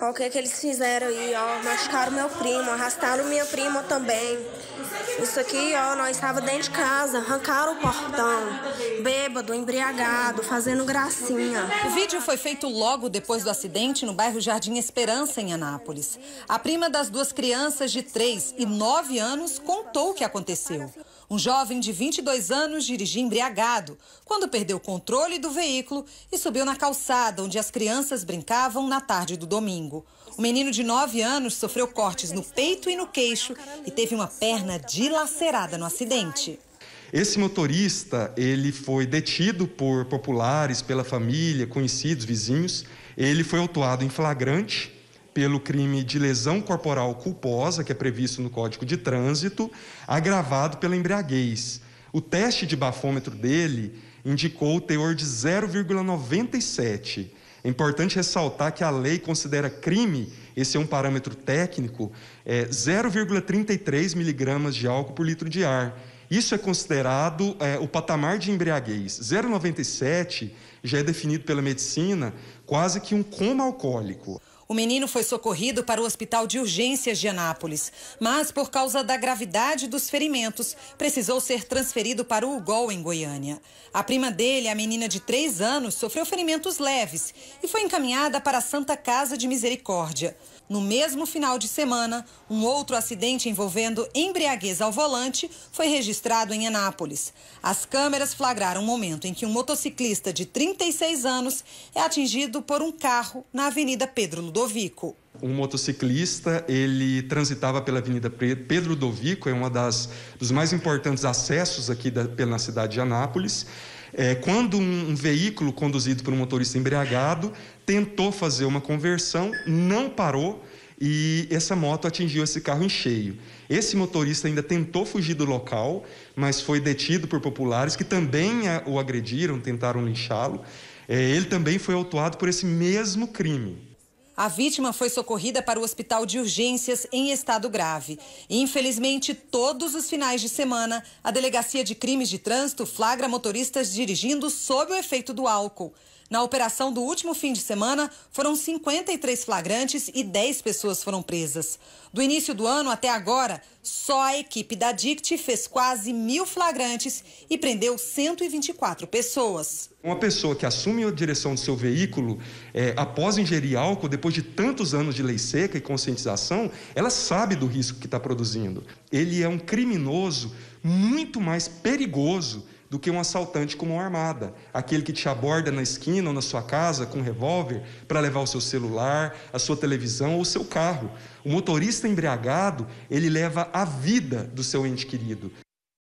Ó, o que, que eles fizeram aí, ó. Machucaram meu primo, arrastaram minha prima também. Isso aqui, ó, nós estava dentro de casa, arrancaram o portão, bêbado, embriagado, fazendo gracinha. O vídeo foi feito logo depois do acidente no bairro Jardim Esperança, em Anápolis. A prima das duas crianças de 3 e 9 anos contou o que aconteceu. Um jovem de 22 anos dirigia embriagado quando perdeu o controle do veículo e subiu na calçada onde as crianças brincavam na tarde do domingo. O menino de 9 anos sofreu cortes no peito e no queixo e teve uma perna dilacerada no acidente. Esse motorista, ele foi detido por populares, pela família, conhecidos, vizinhos. Ele foi autuado em flagrante pelo crime de lesão corporal culposa, que é previsto no Código de Trânsito, agravado pela embriaguez. O teste de bafômetro dele indicou o teor de 0,97. É importante ressaltar que a lei considera crime, esse é um parâmetro técnico, é 0,33 miligramas de álcool por litro de ar. Isso é considerado é, o patamar de embriaguez. 0,97 já é definido pela medicina quase que um coma alcoólico. O menino foi socorrido para o Hospital de Urgências de Anápolis, mas por causa da gravidade dos ferimentos, precisou ser transferido para o UGOL em Goiânia. A prima dele, a menina de 3 anos, sofreu ferimentos leves e foi encaminhada para a Santa Casa de Misericórdia. No mesmo final de semana, um outro acidente envolvendo embriaguez ao volante foi registrado em Anápolis. As câmeras flagraram o momento em que um motociclista de 36 anos é atingido por um carro na Avenida Pedro Ludovico. Um motociclista, ele transitava pela Avenida Pedro Ludovico, é uma das dos mais importantes acessos aqui da, pela cidade de Anápolis. É, quando um, um, veículo conduzido por um motorista embriagado tentou fazer uma conversão, não parou e essa moto atingiu esse carro em cheio. Esse motorista ainda tentou fugir do local, mas foi detido por populares que também o agrediram, tentaram linchá-lo. É, ele também foi autuado por esse mesmo crime. A vítima foi socorrida para o hospital de urgências em estado grave. Infelizmente, todos os finais de semana, a Delegacia de Crimes de Trânsito flagra motoristas dirigindo sob o efeito do álcool. Na operação do último fim de semana, foram 53 flagrantes e 10 pessoas foram presas. Do início do ano até agora, só a equipe da DICT fez quase mil flagrantes e prendeu 124 pessoas. Uma pessoa que assume a direção do seu veículo é, após ingerir álcool, depois de tantos anos de lei seca e conscientização, ela sabe do risco que está produzindo. Ele é um criminoso muito mais perigoso do que um assaltante com mão armada, aquele que te aborda na esquina ou na sua casa com um revólver para levar o seu celular, a sua televisão ou o seu carro. O motorista embriagado, ele leva a vida do seu ente querido.